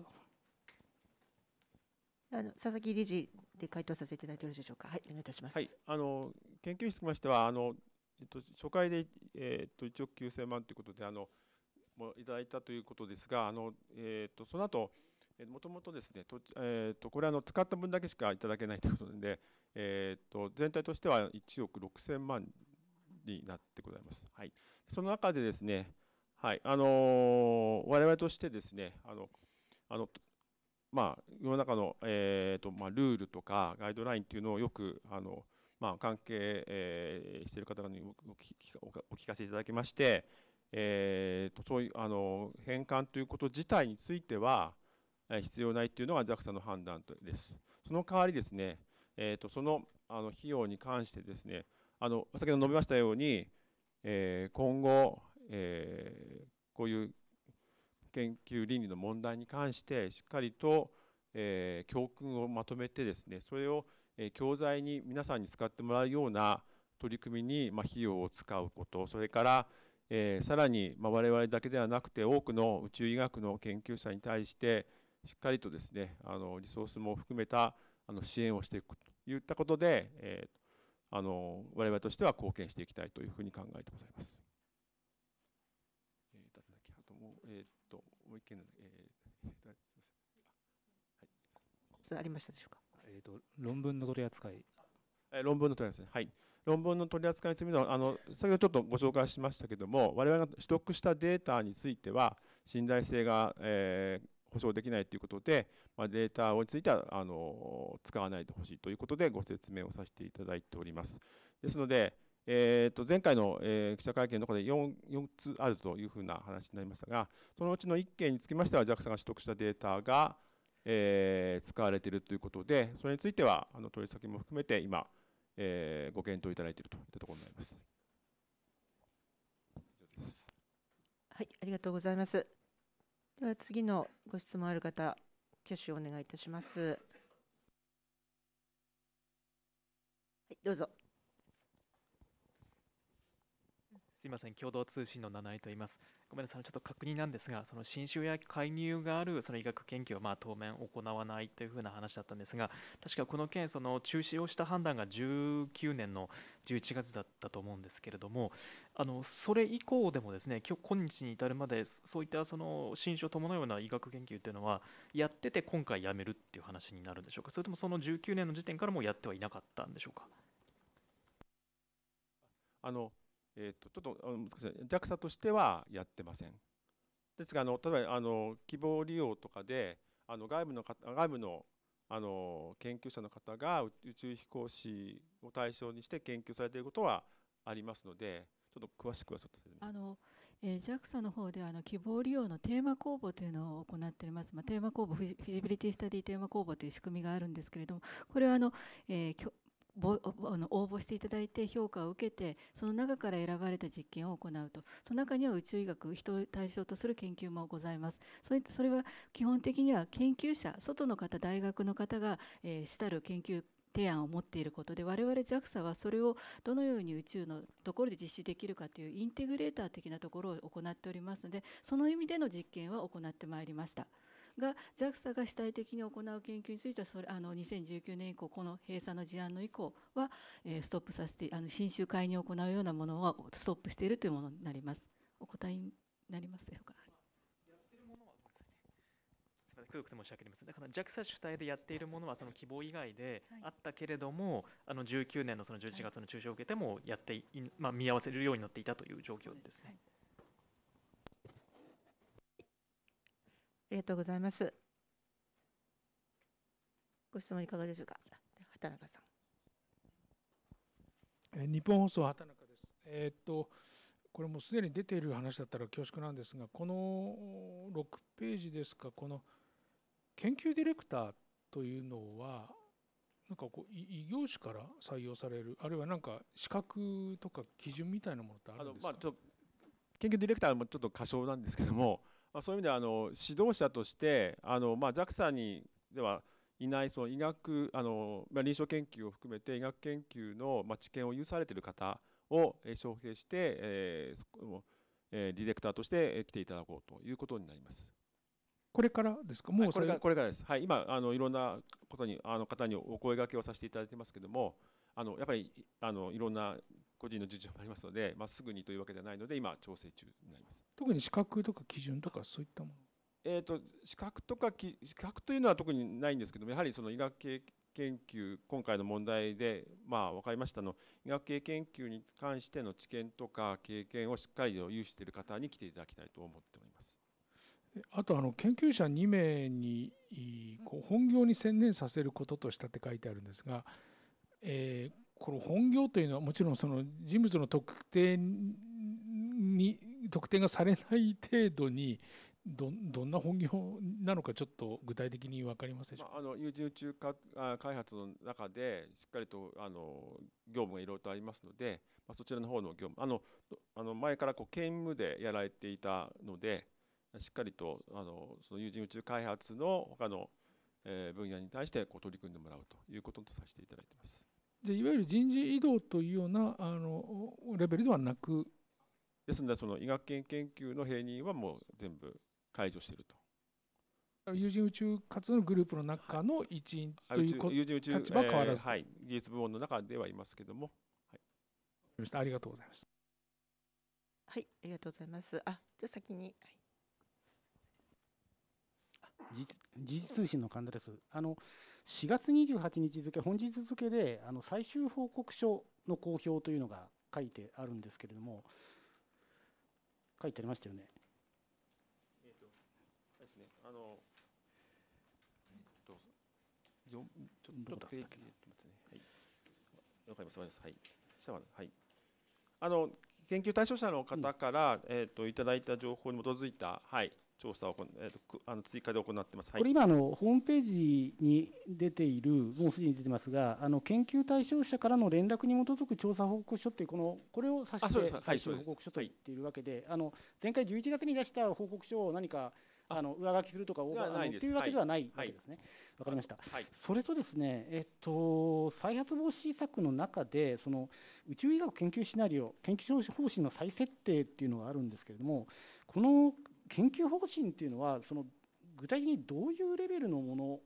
あの佐々木理事で回答させていただいてよろしいでしょうか？はい、お願いいたします。はい、あの研究室につきましてはあのえっと、初回で、えっと、1億9000万ということであのもいただいたということですが、あのえっと、その後もともとですね、とえっと、これあの使った分だけしかいただけないということで、えっと、全体としては1億6000万になってございます。はい、その中でですね、はいあの我々としてですね、あのあのまあ、世の中の、えーとまあ、ルールとかガイドラインというのをよくあのまあ、関係、えー、している方にお聞かせいただきまして、えーと、そういうあの返還ということ自体については、えー、必要ないというのが JAXA の判断です。その代わりですね、えーと、そのあの費用に関してですねあの先ほど述べましたように、えー、今後、えー、こういう研究倫理の問題に関してしっかりと、えー、教訓をまとめてですねそれを教材に皆さんに使ってもらうような取り組みに、ま費用を使うことそれから、え、さらに、ま我々だけではなくて多くの宇宙医学の研究者に対してしっかりとですねあのリソースも含めたあの支援をしていくといったことで、え、あの我々としては貢献していきたいというふうに考えてございます。えー、あともえ、っともう一件、えー、すみません。はい、ありましたでしょうか？えーと、論文の取り扱い。え論文の取り扱い、はい。論文の取り扱いについては、あの先ほどちょっとご紹介しましたけれども、我々が取得したデータについては、信頼性が、えー、保証できないということで、まあ、データについてはあの使わないでほしいということで、ご説明をさせていただいております。ですので、えー、と前回の、えー、記者会見の中で 4, 4つあるというふうな話になりましたが、そのうちの1件につきましては、JAXA が取得したデータが、えー、使われているということで、それについてはあの取り先も含めて今、えー、ご検討いただいているといったところになります。はい、ありがとうございます。では次のご質問ある方、挙手をお願いいたします。はい、どうぞ。すみません、共同通信の七井と言います。ごめんなさい、ちょっと確認なんですが、その新種や介入があるその医学研究はまあ当面行わないというふうな話だったんですが、確かこの件、その中止をした判断が19年の11月だったと思うんですけれども、あのそれ以降でもですね、今日今日に至るまで、そういったその新種を伴うような医学研究というのは、やってて今回やめるっていう話になるんでしょうか、それともその19年の時点からもやってはいなかったんでしょうか？あのえーと、ちょっと難しい JAXA としてはやってません。ですがあの例えばあの希望利用とかであの外部の方外部のあの研究者の方が宇宙飛行士を対象にして研究されていることはありますのでちょっと詳しくはちょっとあの、えー、JAXA の方であの希望利用のテーマ公募というのを行っております、まあ、テーマ公募フィジビリティスタディテーマ公募という仕組みがあるんですけれどもこれはあの、えー、あの応募していただいて評価を受けてその中から選ばれた実験を行うとその中には宇宙医学人を対象とする研究もございますそれそれは基本的には研究者外の方大学の方が、えー、主たる研究提案を持っていることで我々 JAXA はそれをどのように宇宙のところで実施できるかというインテグレーター的なところを行っておりますのでその意味での実験は行ってまいりました。が JAXA が主体的に行う研究についてはそれあの2019年以降この閉鎖の事案の以降は、えー、ストップさせてあの新集会に行うようなものはストップしているというものになります。お答えになりますでしょうか？くどくて申し訳ありませんだから JAXA 主体でやっているものはその希望以外であったけれども、はい、あの19年のその11月の中止を受けてもやってまあ、見合わせるようになっていたという状況ですね。はいりがとうございます。ご質問いかがでしょうか？畑中さん。日本放送畑中です。えー、っとこれもすでに出ている話だったら恐縮なんですが、この6ページですか、この研究ディレクターというのは、なんかこう異業種から採用される、あるいはなんか資格とか基準みたいなものってあるんですか？まあ、研究ディレクターもちょっと過小なんですけども、まあ、そういう意味ではあの指導者としてあの、まあ、JAXA にではいないその医学あの、まあ、臨床研究を含めて医学研究の、まあ、知見を有されている方を招聘して、えーえー、ディレクターとして来ていただこうということになります。これからですか、もうこれからこれからです。はい、今あのいろんなことにあの方にお声掛けをさせていただいてますけれども、あのやっぱりあのいろんな個人の事情もありますので、まあ、すぐにというわけではないので今調整中になります。特に資格とか基準とかそういったもの？えーと、資格とか資格というのは特にないんですけどもやはりその医学系研究今回の問題で、まあ、分かりましたの医学系研究に関しての知見とか経験をしっかりと有している方に来ていただきたいと思っております。あとあの研究者2名にこう本業に専念させることとしたって書いてあるんですが、えー、この本業というのはもちろんその人物の特定に特定がされない程度にどどんな本業なのかちょっと具体的に分かりますでしょうか、まあ、あの有人宇宙開発の中でしっかりとあの業務がいろいろとありますので、まあ、そちらの方の業務あのあの前からこう兼務でやられていたのでしっかりとあのその有人宇宙開発の他の分野に対してこう取り組んでもらうということとさせていただいています。でいわゆる人事異動というようなあのレベルではなくですのでその医学研研究の併任はもう全部解除していると。有人宇宙活動のグループの中の一員というこ、はい、立場は変わらず、えー、はい、技術部門の中ではいますけれども、はい、ありがとうございます。はい、ありがとうございます。あ、じゃ先に。はい時事通信の神田です。あの4月28日付、本日付であの最終報告書の公表というのが書いてあるんですけれども、書いてありましたよね。えっ、ー、と、ですね、あの、えっと、よちょっとページ、ね、はい。わかります、わかります。はい。下は、はい。あの研究対象者の方から、うん、えっ、ー、といただいた情報に基づいた、はい、調査を、えーと、あの追加で行ってます、はい、これ今のホームページに出ているもうすでに出てますがあの研究対象者からの連絡に基づく調査報告書っていうこのこれを指して最終報告書と言っているわけで、あの前回11月に出した報告書を何かあの上書きするとかオーバーというわけではないわけですね。わ、かりました、はい。それとですね、えっと再発防止策の中でその宇宙医学研究シナリオ、研究方針の再設定っていうのがあるんですけれども、この研究方針っていうのはその具体的にどういうレベルのもの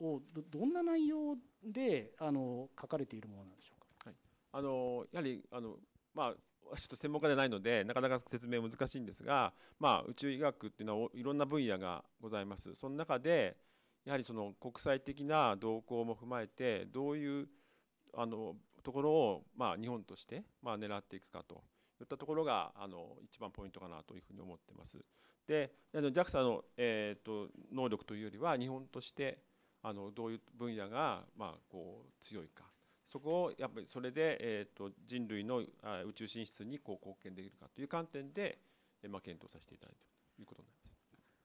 をどんな内容であの書かれているものなんでしょうか？はい、あのやはりあのまあちょっと専門家ではないのでなかなか説明難しいんですが、まあ、宇宙医学っていうのはいろんな分野がございます。その中でやはりその国際的な動向も踏まえてどういうあのところをまあ日本としてまあ狙っていくかといったところがあの一番ポイントかなというふうに思ってます。で JAXA の、えーと、能力というよりは日本としてあのどういう分野が、まあ、こう強いかそこをやっぱりそれで、えーと、人類の宇宙進出にこう貢献できるかという観点で、まあ、検討させていただいているということになります。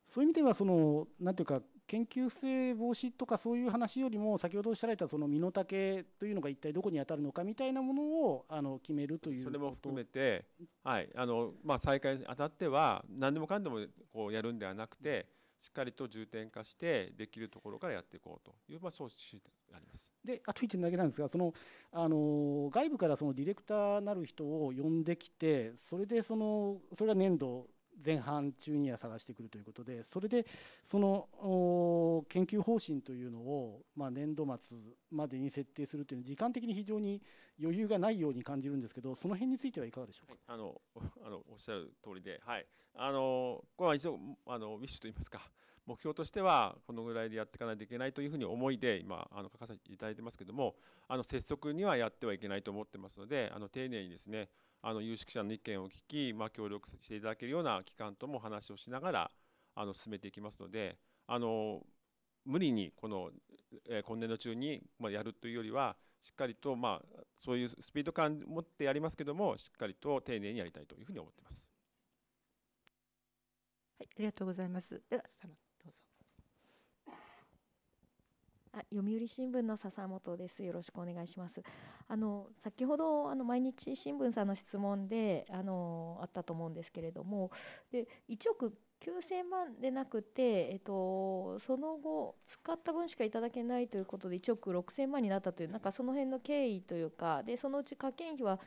そういう意味ではそのなんていうか研究不正防止とかそういう話よりも先ほどおっしゃられたその身の丈というのが一体どこに当たるのかみたいなものをあの決めるというそれも含めて、はい。あのまあ、再開にあたっては何でもかんでもこうやるんではなくてしっかりと重点化してできるところからやっていこうという、まあ、そうしてあります。であと1点だけなんですがそのあの外部からそのディレクターなる人を呼んできてそれでそのそれが年度前半中には探してくるということでそれでその研究方針というのを、まあ、年度末までに設定するというのは時間的に非常に余裕がないように感じるんですけどその辺についてはいかがでしょうか、はい、あの あのおっしゃる通りで、はい、あのこれは一応あのウィッシュといいますか目標としてはこのぐらいでやっていかないといけないというふうに思いで今あの書かせていただいてますけどもあの拙速にはやってはいけないと思ってますのであの丁寧にですねあの有識者の意見を聞き、まあ、協力していただけるような機関とも話をしながらあの進めていきますのであの無理にこの、え、今年度中に、ま、やるというよりはしっかりと、まあ、そういうスピード感を持ってやりますけどもしっかりと丁寧にやりたいというふうに思っています。はい、ありがとうございます。では、どうぞ。あ読売新聞の笹本です。よろしくお願いします。あの先ほどあの毎日新聞さんの質問であのあったと思うんですけれども、で1億9000万でなくて、えっと、その後使った分しかいただけないということで1億6000万になったというなんかその辺の経緯というかでそのうち科研費は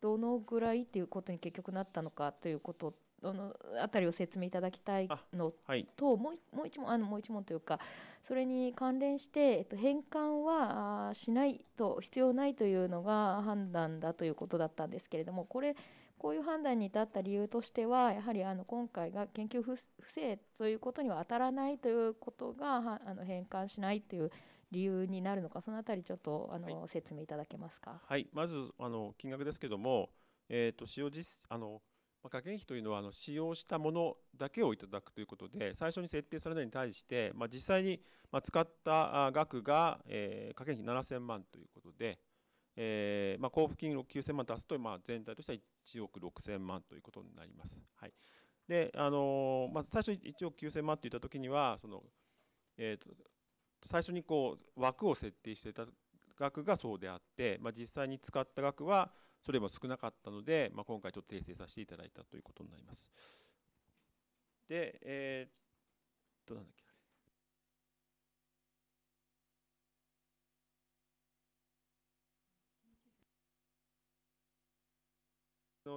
どのぐらいっていうことに結局なったのかということのあたりを説明いただきたいのと、はい、もうもう一問あのもう一問というかそれに関連して、えっと、返還はしないと必要ないというのが判断だということだったんですけれどもこれこういう判断に至った理由としてはやはりあの今回が研究不正ということには当たらないということがあの返還しないという理由になるのかそのあたりちょっとあの、はい、説明いただけますか？はい。まずあの金額ですけども、えーと、使用実あのまあ、加減費というのはあの使用したものだけをいただくということで最初に設定されたのに対して、まあ、実際に使った額が、えー、加減費7000万ということで、えーまあ、交付金9000万足すと、まあ、全体としては1億6000万ということになります。はいであのまあ、最初に1億9000万といったときにはその、えーと、最初にこう枠を設定していた額がそうであって、まあ、実際に使った額はそれも少なかったので、まあ、今回ちょっと訂正させていただいたということになります。で、えー、っと、なんだっけ。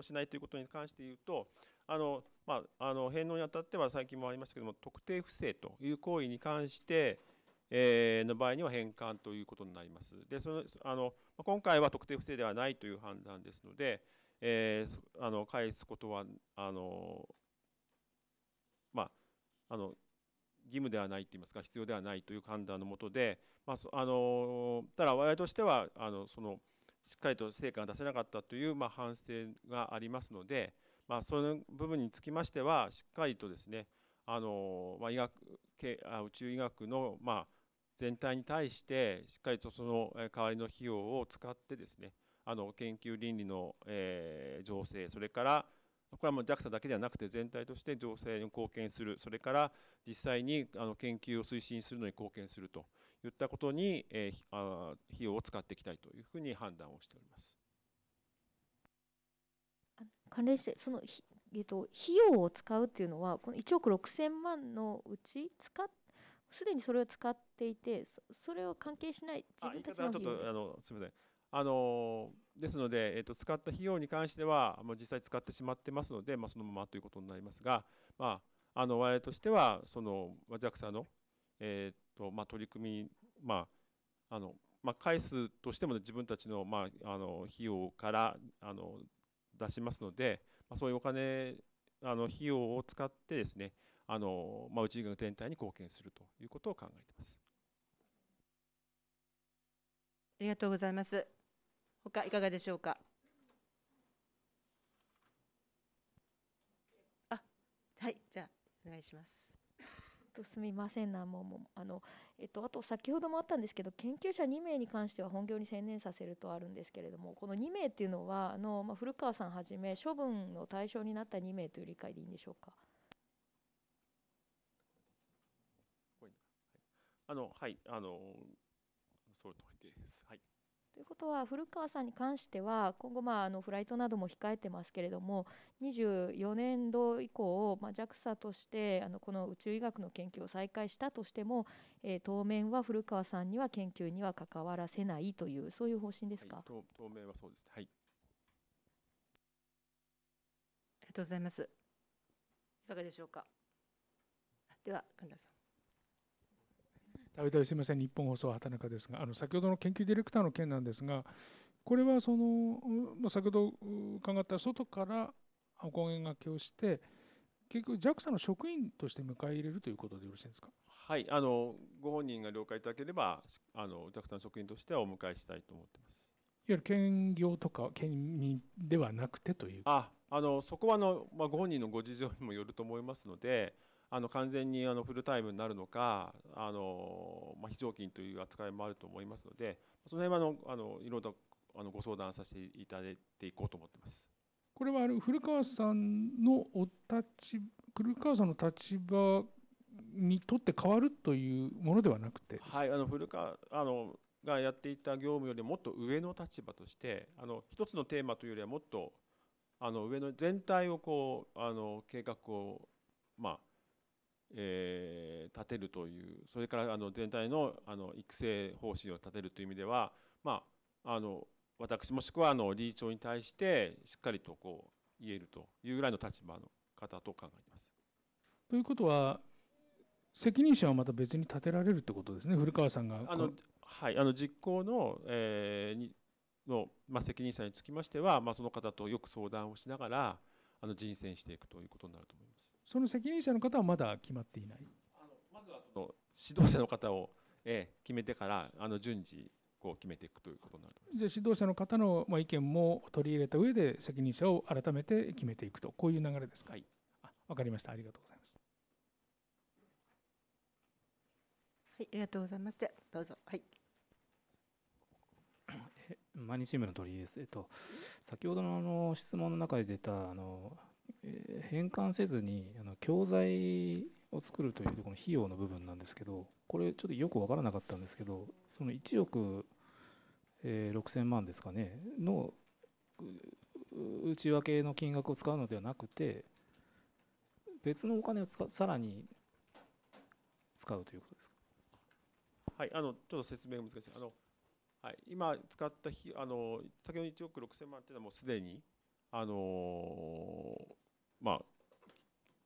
しないということに関して言うと、あのまあ、あの返納にあたっては最近もありましたけども、特定不正という行為に関して、えー、の場合には返還ということになります。でそのあの今回は特定不正ではないという判断ですので、えー、あの返すことはあの、まあ、あの義務ではないといいますか必要ではないという判断のもとで、まあ、あのただ我々としてはあのそのしっかりと成果が出せなかったという、まあ、反省がありますので、まあ、その部分につきましてはしっかりとですねあの、まあ、医学宇宙医学の、まあ、全体に対してしっかりとその代わりの費用を使ってですねあの研究倫理の、えー、情勢それからこれはもう JAXA だけではなくて全体として情勢に貢献するそれから実際にあの研究を推進するのに貢献するといったことに、えー、あ費用を使っていきたいというふうに判断をしております。関連してその、えっと、費用を使うっていうのはこの1億6000万のうち使っすでにそれを使っていてそれを関係しない自分たちのちょっとあのすみません。あのですので、えーと、使った費用に関してはもう実際使ってしまってますので、まあ、そのままということになりますが、まあ、あの我々としてはその JAXA の、えーとまあ、取り組み、まああのまあ、返すとしても、自分たちの,、まあ、あの費用からあの出しますので、まあ、そういうお金あの費用を使ってですねあの、まあ、宇宙全体に貢献するということを考えています。ありがとうございます。他いかがでしょうか？あ、はい、じゃお願いします。とすみませんなもうもあのえっとあと先ほどもあったんですけど研究者2名に関しては本業に専念させるとあるんですけれどもこの2名っていうのはあのまあ古川さんはじめ処分の対象になった2名という理解でいいんでしょうか？あのはいあのそうとです。はい。ということは古川さんに関しては今後まああのフライトなども控えてますけれども24年度以降、まあ、JAXA としてあのこの宇宙医学の研究を再開したとしても、えー、当面は古川さんには研究には関わらせないというそういう方針ですか、はい、当当面はそうです。はい。ありがとうございます。いかがでしょうか？では神田さんたびたびすみません、日本放送畑中ですが、あの先ほどの研究ディレクターの件なんですが、これはその、まあ、先ほど伺った外からお声がけをして、結局 JAXA の職員として迎え入れるということでよろしいですか？はい、あのご本人が了解いただければ、あの JAXA の職員としてはお迎えしたいと思ってます。いわゆる兼業とか兼任ではなくてという。あ、あのそこはあのまあご本人のご事情にもよると思いますので。あの完全にあのフルタイムになるのかあの、まあ、非常勤という扱いもあると思いますのでその辺はあのあのいろいろとあのご相談させていただいていこうと思ってます。これはあの古川さんのお立古川さんの立場にとって変わるというものではなくて？はいあの古川あのがやっていた業務よりもっと上の立場としてあの一つのテーマというよりはもっとあの上の全体をこうあの計画をまあえー、立てるというそれからあの全体のあの育成方針を立てるという意味では、まあ、あの私もしくはあの理事長に対してしっかりとこう言えるというぐらいの立場の方と考えています。ということは責任者はまた別に立てられるってことですね古川さんが。あのはいあの実行の,、えー、にの、まあ、責任者につきましては、まあ、その方とよく相談をしながらあの人選していくということになると思います。その責任者の方はまだ決まっていないあのまずはその指導者の方を、えー、決めてからあの順次こう決めていくということになるとじゃあ指導者の方の、まあ、意見も取り入れた上で責任者を改めて決めていくとこういう流れですか？はい、あ分かりましたありがとうございます。はい、ありがとうございます。でどうぞ。はい。毎日新聞の鳥居です。えっと先ほどのあの質問の中で出たあのえ変換せずにあの教材を作るというところの費用の部分なんですけどこれちょっとよく分からなかったんですけどその1億、えー、6000万ですかねの内訳の金額を使うのではなくて別のお金を使さらに使うということですか？はいあのちょっと説明が難しい。あの、はい、今使った費あの先ほど1億6000万というのはもうすでにあのまあ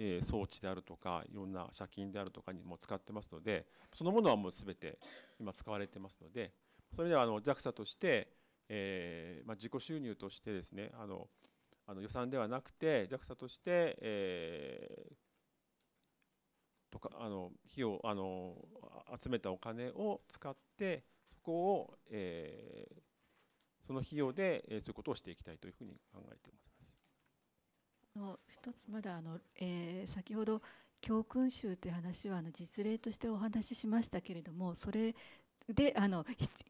えー、装置であるとかいろんな借金であるとかにも使ってますのでそのものはもう全て今使われてますのでそれではあの JAXA として、えーまあ、自己収入としてですねあのあの予算ではなくて JAXA として、えー、とかあの費用あの集めたお金を使ってそこを、えー、その費用で、えー、そういうことをしていきたいというふうに考えております。の一つまだあの、えー、先ほど教訓集という話はあの実例としてお話ししましたけれどもそれであの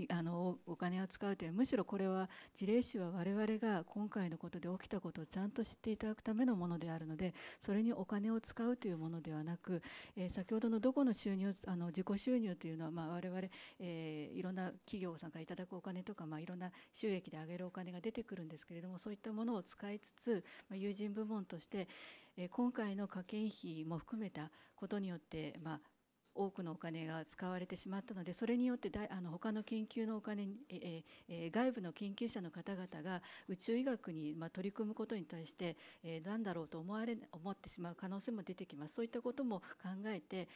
あのお金を使うというむしろこれは事例集は我々が今回のことで起きたことをちゃんと知っていただくためのものであるのでそれにお金を使うというものではなく、えー、先ほどのどこの収入あの自己収入というのは、まあ、我々、えー、いろんな企業さんからいただくお金とか、まあ、いろんな収益で上げるお金が出てくるんですけれどもそういったものを使いつつ、まあ、友人部門として、えー、今回の科研費も含めたことによって、まあ、多くのお金が使われてしまったのでそれによってだあの他の研究のお金ええ外部の研究者の方々が宇宙医学に、ま、取り組むことに対して、え、何だろうと思われ思ってしまう可能性も出てきます。そういったことも考えて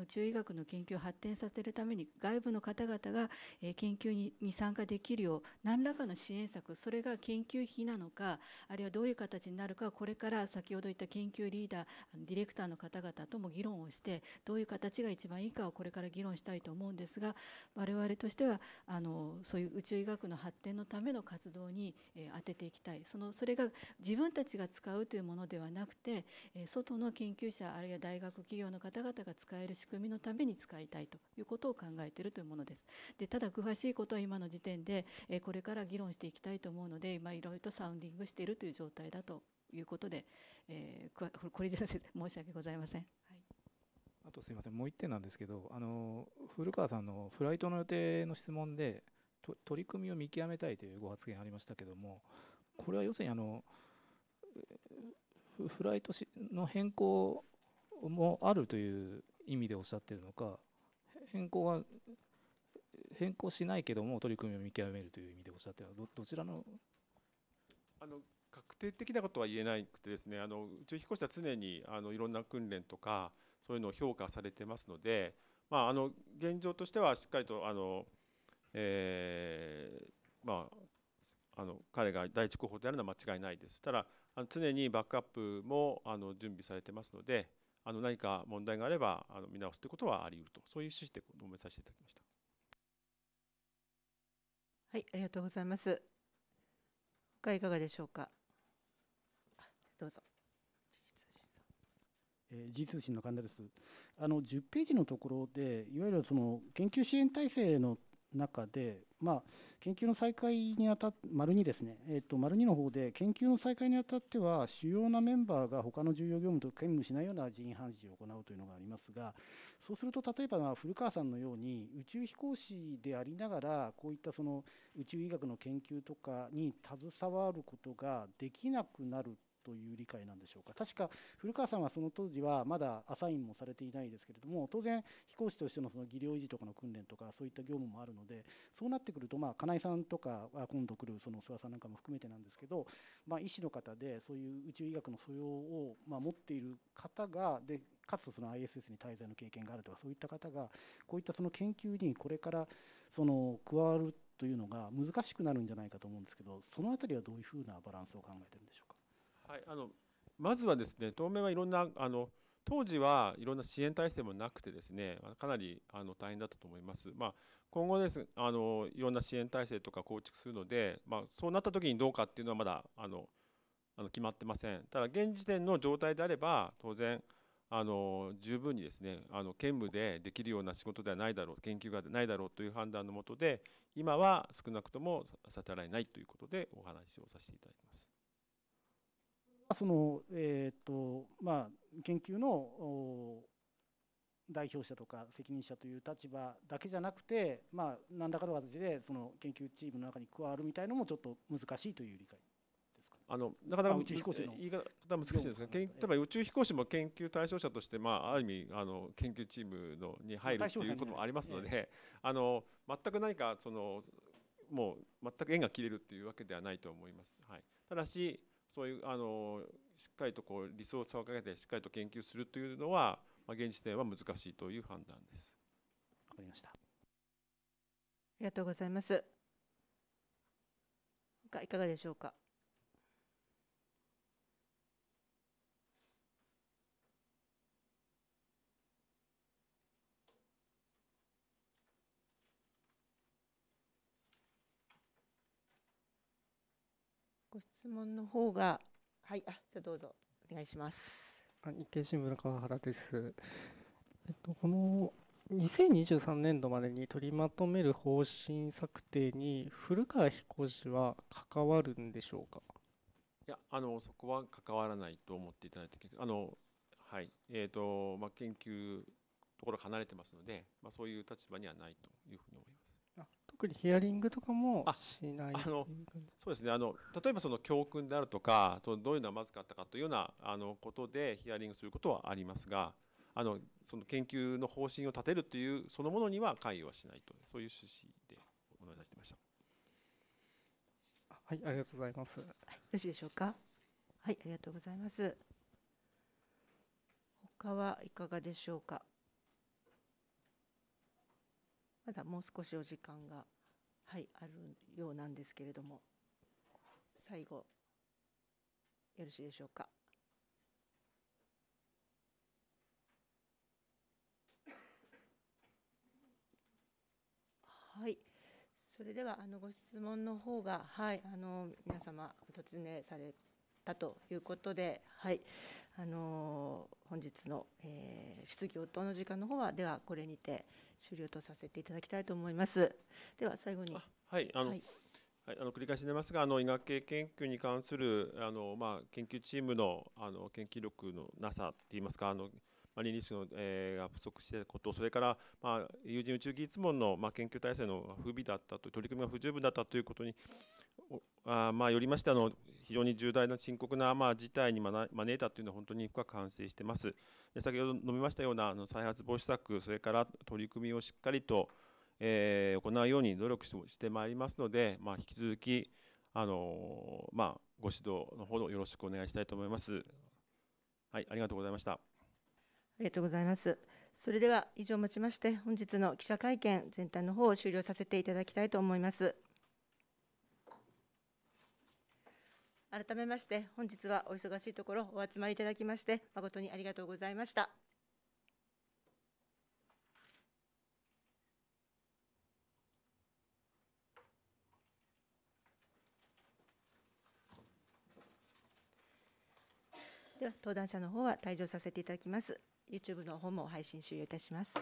宇宙医学の研究を発展させるために外部の方々が、え、研究にに参加できるよう何らかの支援策それが研究費なのかあるいはどういう形になるかこれから先ほど言った研究リーダーディレクターの方々とも議論をしてどういう形が一一番いいかをこれから議論したいと思うんですが我々としてはあのそういう宇宙医学の発展のための活動に、え、当てていきたいそのそれが自分たちが使うというものではなくて、え、外の研究者あるいは大学企業の方々が使える仕組みのために使いたいということを考えているというものです。でただ詳しいことは今の時点で、え、これから議論していきたいと思うので今いろいろとサウンディングしているという状態だということで、えー、これ以上申し訳ございません。あとすみません、もう1点なんですけど、あの古川さんのフライトの予定の質問で、取り組みを見極めたいというご発言ありましたけども、これは要するにあのフライトの変更もあるという意味でおっしゃってるのか、変更は変更しないけども取り組みを見極めるという意味でおっしゃってるのはどどちらの？あの確定的なことは言えなくてですねあの宇宙飛行士は常にあのいろんな訓練とかそういうのを評価されてますので、まあ、あの現状としてはしっかりとあの、えーまあ、あの彼が第一候補であるのは間違いないです。ただあの常にバックアップもあの準備されてますのであの何か問題があればあの見直すということはあり得るとそういう趣旨で述べさせていただきました。はい、ありがとうございます。他いかがでしょうか？どうぞ。えー、G 通信の神田です。あの10ページのところでいわゆるその研究支援体制の中で、まあ、研究の再開にあたっ丸2ですね、えー、と丸2の方で研究の再開にあたっては主要なメンバーが他の重要業務と兼務しないような人員判事を行うというのがありますがそうすると例えば古川さんのように宇宙飛行士でありながらこういったその宇宙医学の研究とかに携わることができなくなるという理解なんでしょうか確か古川さんはその当時はまだアサインもされていないですけれども当然飛行士としてのその技量維持とかの訓練とかそういった業務もあるのでそうなってくるとまあ金井さんとか今度来るその諏訪さんなんかも含めてなんですけど、まあ、医師の方でそういう宇宙医学の素養をま持っている方がでかつその ISS に滞在の経験があるとかそういった方がこういったその研究にこれからその加わるというのが難しくなるんじゃないかと思うんですけどその辺りはどういうふうなバランスを考えてるんでしょうか。はい、あのまずはですね当面はいろんなあの当時はいろんな支援体制もなくてですねかなりあの大変だったと思います。まあ、今後ですあのいろんな支援体制とか構築するので、まあ、そうなった時にどうかっていうのはまだあのあの決まってません。ただ現時点の状態であれば当然あの十分にですねあの兼務でできるような仕事ではないだろう研究がないだろうという判断のもとで今は少なくともさせられないということでお話をさせていただきます。その、えーとまあ、研究の代表者とか責任者という立場だけじゃなくて、まあ、何らかの形でその研究チームの中に加わるみたいのもちょっと難しいという理解ですかあのなかなか宇宙飛行士の。言い方難しいんですが、例えば宇宙飛行士も研究対象者として、まあ、ある意味あの研究チームのに入るということもありますので、あの全く何かそのもう全く縁が切れるというわけではないと思います。はい、ただしそういうあのしっかりとこうリソースをかけてしっかりと研究するというのは、まあ、現時点は難しいという判断です。わかりました。ありがとうございます。いかがでしょうか？質問の方が、はい、あ、じゃどうぞお願いします。日経新聞の川原です。えっとこの2023年度までに取りまとめる方針策定に古川彦氏は関わるんでしょうか？いや、あのそこは関わらないと思っていただいて、あのはいえーとまあ、研究ところ離れてますので、まあ、そういう立場にはないというふうに思います。特にヒアリングとかもしないあのそうですねあの例えばその教訓であるとかどういうのがまずかったかというようなあのことでヒアリングすることはありますがあのその研究の方針を立てるというそのものには関与はしないとそういう趣旨でお願いしてました。はい、ありがとうございます。はい、よろしいでしょうか？はい、ありがとうございます。他はいかがでしょうか？まだもう少しお時間が、はい、あるようなんですけれども最後よろしいでしょうか？はい、それではあのご質問の方が、はい、あの皆様お尋ねされたということで、はい、あの本日の、えー、質疑応答の時間の方はではこれにて。終了とさせていただきたいと思います。では最後に、はいあの、はいはい、あの繰り返しになりますが、あの医学系研究に関するあの、まあ、研究チームのあの研究力のなさといいますか、あのまあ、倫理士の、えー、が不足していること、それから、まあ、有人宇宙技術門の、まあ、研究体制の不備だったと、取り組みが不十分だったということに、あまあ、よりましてあの、非常に重大な深刻な、まあ、事態に招いたというのは、本当に深く反省しています。で先ほど述べましたようなあの再発防止策、それから取り組みをしっかりと、えー、行うように努力してまいりますので、まあ、引き続きあの、まあ、ご指導のほどよろしくお願いしたいと思います。はい、ありがとうございました。ありがとうございます。それでは以上をもちまして本日の記者会見全体の方を終了させていただきたいと思います。改めまして本日はお忙しいところお集まりいただきまして誠にありがとうございました。では登壇者の方は退場させていただきます。YouTube の方も配信終了いたします。